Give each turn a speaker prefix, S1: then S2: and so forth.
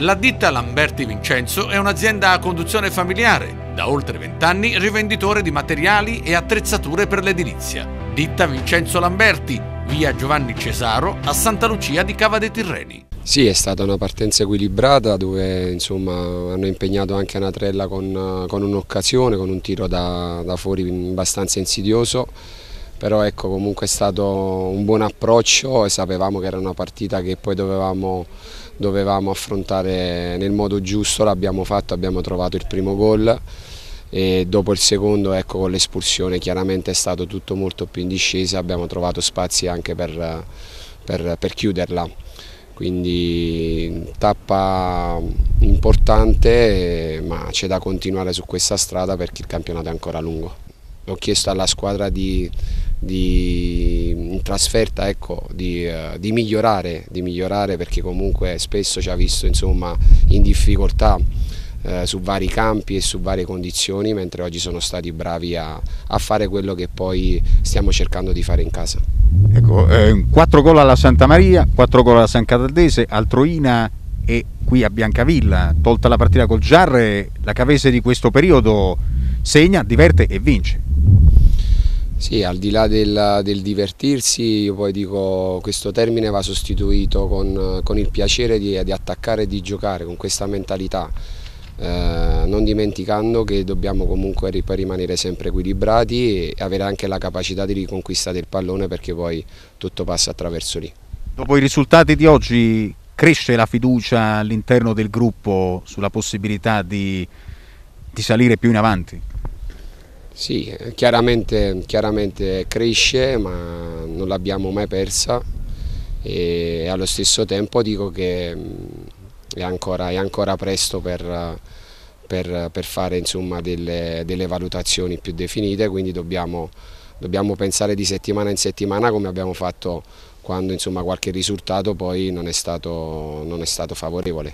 S1: La ditta Lamberti Vincenzo è un'azienda a conduzione familiare, da oltre vent'anni rivenditore di materiali e attrezzature per l'edilizia. Ditta Vincenzo Lamberti, via Giovanni Cesaro, a Santa Lucia di Cava dei Tirreni.
S2: Sì, è stata una partenza equilibrata dove insomma, hanno impegnato anche Anatrella con, con un'occasione, con un tiro da, da fuori abbastanza insidioso però ecco comunque è stato un buon approccio e sapevamo che era una partita che poi dovevamo, dovevamo affrontare nel modo giusto, l'abbiamo fatto, abbiamo trovato il primo gol e dopo il secondo ecco, con l'espulsione chiaramente è stato tutto molto più in discesa, abbiamo trovato spazi anche per, per, per chiuderla. Quindi tappa importante ma c'è da continuare su questa strada perché il campionato è ancora lungo. Ho chiesto alla squadra di, di, trasferta ecco, di, uh, di, migliorare, di, migliorare, perché comunque spesso ci ha visto insomma, in difficoltà uh, su vari campi e su varie condizioni, mentre oggi sono stati bravi a, a fare quello che poi stiamo cercando di fare in casa.
S3: Ecco, eh, 4 gol alla Santa Maria, 4 gol alla San Cataldese, al Troina e qui a Biancavilla, tolta la partita col Giarre, la Cavese di questo periodo segna, diverte e vince.
S2: Sì, al di là del, del, divertirsi, io poi dico questo termine va sostituito con, con il piacere di, di, attaccare e di giocare, con questa mentalità, eh, non dimenticando che dobbiamo comunque rimanere sempre equilibrati e avere anche la capacità di riconquistare il pallone perché poi tutto passa attraverso lì.
S3: Dopo i risultati di oggi cresce la fiducia all'interno del gruppo sulla possibilità di, di salire più in avanti?
S2: Sì, chiaramente, chiaramente cresce ma non l'abbiamo mai persa e allo stesso tempo dico che è ancora, è ancora presto per, per, per fare insomma, delle, delle, valutazioni più definite, quindi dobbiamo, dobbiamo, pensare di settimana in settimana come abbiamo fatto quando insomma, qualche risultato poi non è stato, non è stato favorevole.